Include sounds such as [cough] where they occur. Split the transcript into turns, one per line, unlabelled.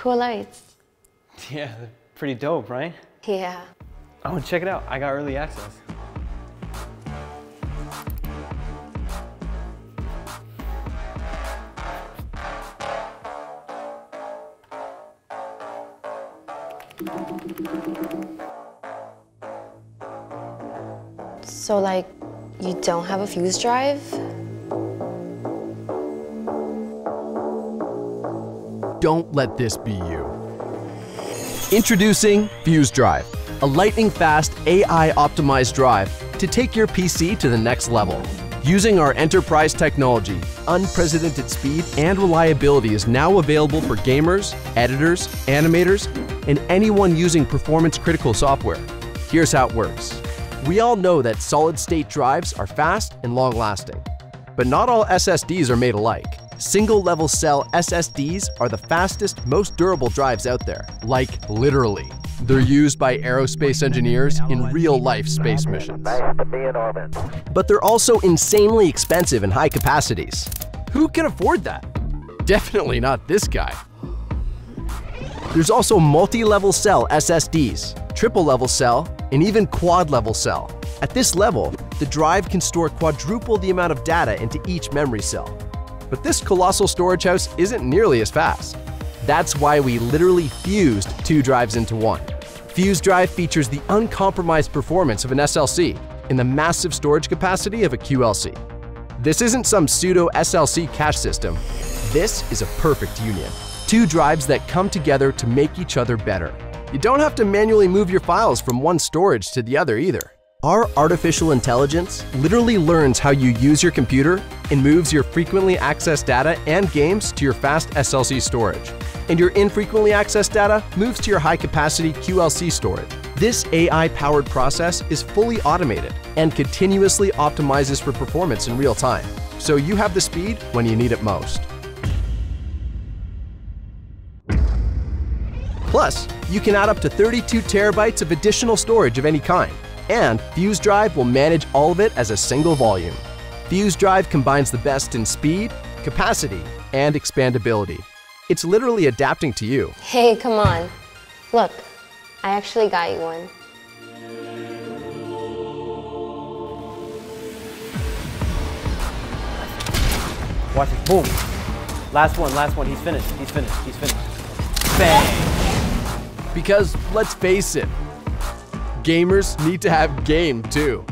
Cool lights. [laughs]
Yeah, pretty dope, right?
Yeah.
Oh, check it out. I got early access.
So like, you don't have a FuzeDrive?
Don't let this be you. Introducing FuzeDrive, a lightning fast AI optimized drive to take your PC to the next level. Using our enterprise technology, unprecedented speed and reliability is now available for gamers, editors, animators, and anyone using performance critical software. Here's how it works. We all know that solid state drives are fast and long lasting. But not all SSDs are made alike. Single level cell SSDs are the fastest, most durable drives out there. Like, literally. They're used by aerospace engineers in real life space missions. But they're also insanely expensive in high capacities. Who can afford that? Definitely not this guy. There's also multi-level cell SSDs, triple level cell, and even quad level cell. At this level, the drive can store quadruple the amount of data into each memory cell. But this colossal storage house isn't nearly as fast. That's why we literally fused two drives into one. FuzeDrive features the uncompromised performance of an SLC and the massive storage capacity of a QLC. This isn't some pseudo SLC cache system. This is a perfect union. Two drives that come together to make each other better. You don't have to manually move your files from one storage to the other either. Our artificial intelligence literally learns how you use your computer and moves your frequently accessed data and games to your fast SLC storage. And your infrequently accessed data moves to your high capacity QLC storage. This AI powered process is fully automated and continuously optimizes for performance in real time, so you have the speed when you need it most. Plus, you can add up to 32 terabytes of additional storage of any kind, and FuzeDrive will manage all of it as a single volume. FuzeDrive combines the best in speed, capacity, and expandability. It's literally adapting to you.
Hey, come on. Look, I actually got you one.
Watch it. Boom. Last one, last one. He's finished. He's finished. He's finished. Bang.
Because let's face it, gamers need to have game too.